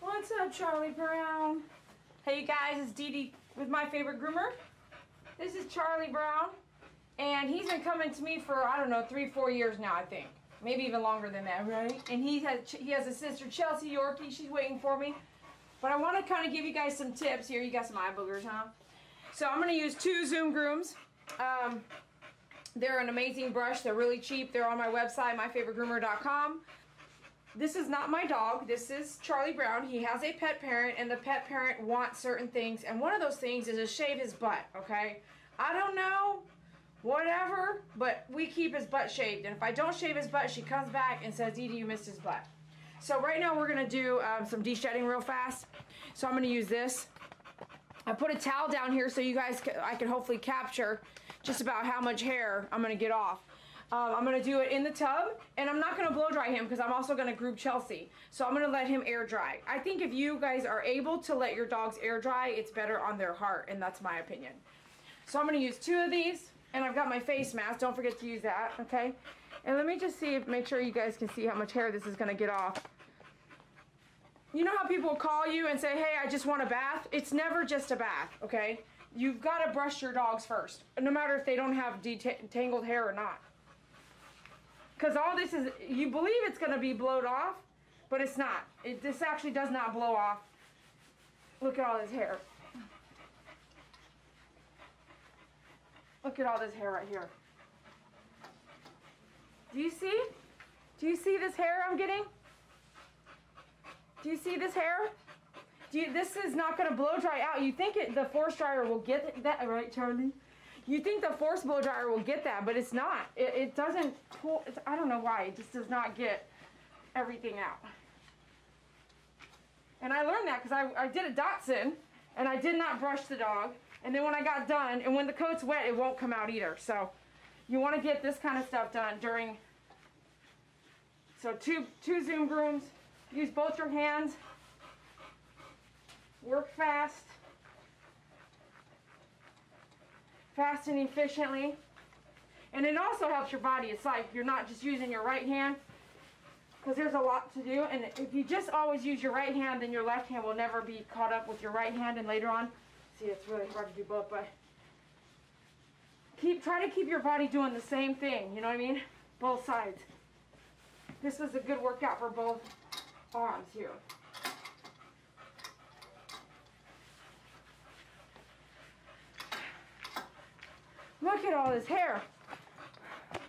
What's up, Charlie Brown? Hey, you guys, it's Dee Dee with my favorite groomer. This is Charlie Brown, and he's been coming to me for I don't know three, four years now, I think, maybe even longer than that, right? And he has he has a sister, Chelsea Yorkie. She's waiting for me. But I want to kind of give you guys some tips here. You got some eye boogers, huh? So I'm going to use two Zoom grooms. Um, they're an amazing brush. They're really cheap. They're on my website, myfavoritegroomer.com. This is not my dog. This is Charlie Brown. He has a pet parent, and the pet parent wants certain things. And one of those things is to shave his butt, okay? I don't know, whatever, but we keep his butt shaved. And if I don't shave his butt, she comes back and says, Dee, you missed his butt. So right now we're to do um, some de-shedding real fast. So I'm to use this. I put a towel down here so you guys, I can hopefully capture just about how much hair I'm to get off. Um, I'm to do it in the tub, and I'm not to blow dry him because I'm also to group Chelsea. So I'm to let him air dry. I think if you guys are able to let your dogs air dry, it's better on their heart, and that's my opinion. So I'm to use two of these, and I've got my face mask. Don't forget to use that, okay? And let me just see if, make sure you guys can see how much hair this is going to get off. You know how people call you and say, hey, I just want a bath? It's never just a bath, okay? You've got to brush your dogs first, no matter if they don't have detangled hair or not. Because all this is, you believe it's going to be blowed off, but it's not. It, this actually does not blow off. Look at all this hair. Look at all this hair right here. Do you see? Do you see this hair I'm getting? Do you see this hair? Do you, this is not going to blow dry out. You think it, the force dryer will get that, right, Charlie? You think the force blow dryer will get that, but it's not. It, it doesn't pull, I don't know why, it just does not get everything out. And I learned that because I, I did a Dachshund, and I did not brush the dog. And then when I got done, and when the coat's wet, it won't come out either. So you want to get this kind of stuff done during, so two, two Zoom grooms, use both your hands, work fast. fast and efficiently. And it also helps your body. It's like you're not just using your right hand because there's a lot to do. And if you just always use your right hand, then your left hand will never be caught up with your right hand. And later on, see, it's really hard to do both, but keep try to keep your body doing the same thing. You know what I mean? Both sides. This was a good workout for both arms here. Look at all this hair.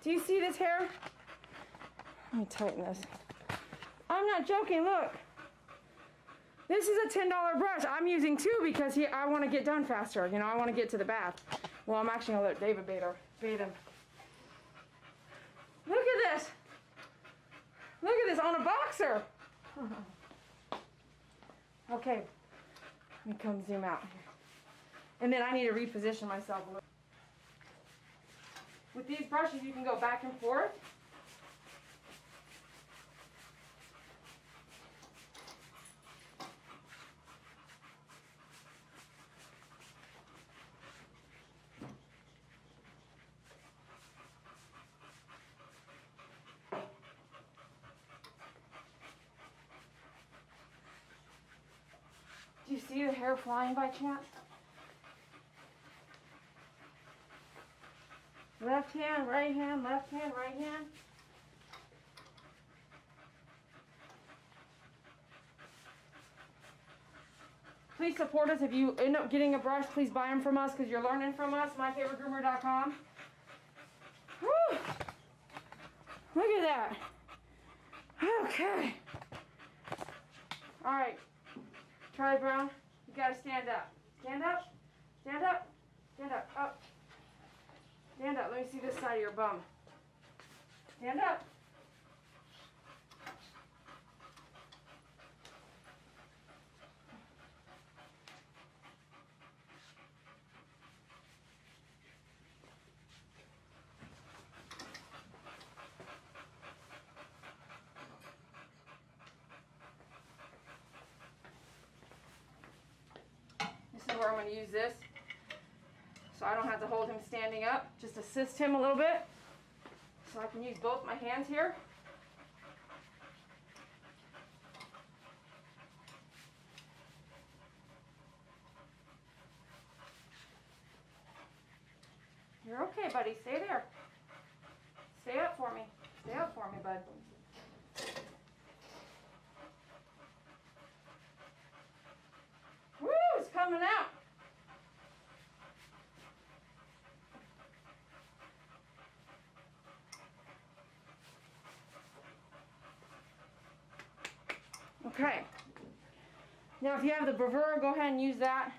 Do you see this hair? Let me tighten this. I'm not joking, look. This is a $10 brush. I'm using two because he, I want to get done faster. You know, I want to get to the bath. Well, I'm actually going to let David bathe, her, bathe him. Look at this. Look at this on a boxer. okay, let me come zoom out here. And then I need to reposition myself a little. With these brushes, you can go back and forth. See the hair flying by chance? Left hand, right hand, left hand, right hand. Please support us. If you end up getting a brush, please buy them from us because you're learning from us. MyFavoriteGroomer.com. Look at that. Okay. All right. Charlie Brown, you got to stand up. Stand up. Stand up. Stand up. Up. Stand up. Let me see this side of your bum. Stand up. I'm going to use this. So I don't have to hold him standing up. Just assist him a little bit. So I can use both my hands here. You're okay, buddy. Stay there. Stay up for me. Stay up for me, bud. Woo! It's coming out. Okay. Now, if you have the bravura, go ahead and use that.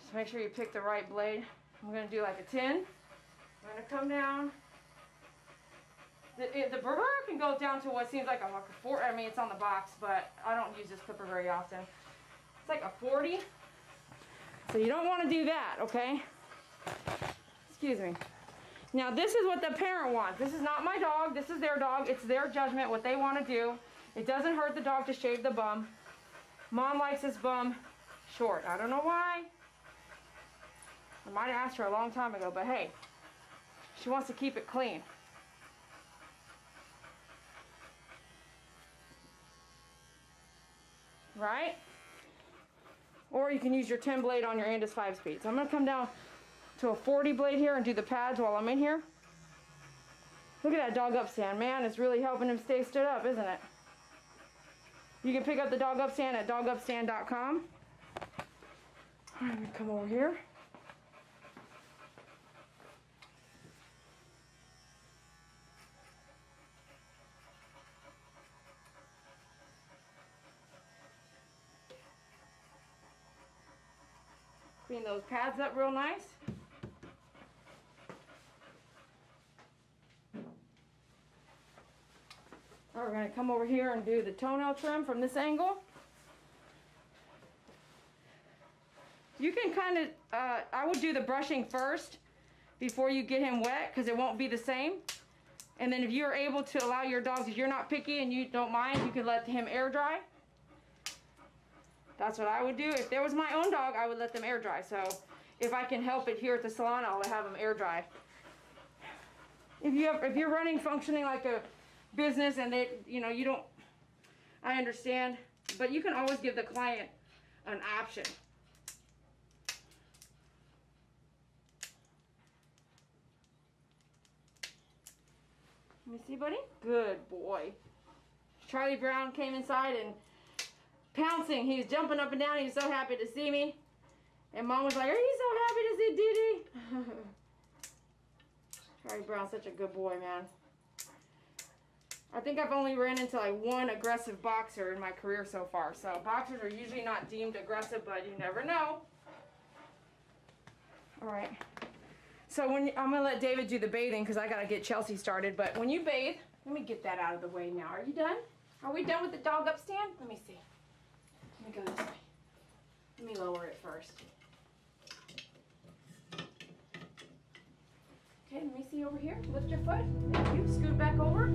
Just make sure you pick the right blade. I'm going to do like a 10. I'm going to come down. The, it, the can go down to what seems like a, like a 4. I mean, it's on the box, but I don't use this clipper very often. It's like a 40. So you don't want to do that, okay? Excuse me. Now, this is what the parent wants. This is not my dog. This is their dog. It's their judgment, what they want to do. It doesn't hurt the dog to shave the bum. Mom likes his bum short. I don't know why. I might have asked her a long time ago, but hey, she wants to keep it clean. Right? Or you can use your 10 blade on your Andis 5 speed. So I'm going to come down to a 40 blade here and do the pads while I'm in here. Look at that DogUp stand. Man, it's really helping him stay stood up, isn't it? You can pick up the DogUp stand at dogupstand.com. I'm to come over here. Clean those pads up real nice. We're going to come over here and do the toenail trim from this angle. You can kind of, uh, I would do the brushing first before you get him wet because it won't be the same. And then if you're able to allow your dogs, if you're not picky and you don't mind, you can let him air dry. That's what I would do. If there was my own dog, I would let them air dry. So if I can help it here at the salon, I'll have them air dry. If you have, if you're running functioning like a business and they, you know, you don't, I understand, but you can always give the client an option. Let me see, buddy. Good boy. Charlie Brown came inside and pouncing. He was jumping up and down. He was so happy to see me. And mom was like, are you so happy to see Dee Dee? Charlie Brown's such a good boy, man. I think I've only ran into like one aggressive boxer in my career so far. So boxers are usually not deemed aggressive, but you never know. All right. So when I'm gonna let David do the bathing because I gotta get Chelsea started. But when you bathe, let me get that out of the way now. Are you done? Are we done with the DogUp stand? Let me see. Let me go this way. Let me lower it first. see over here. Lift your foot. Thank you. Scoot back over.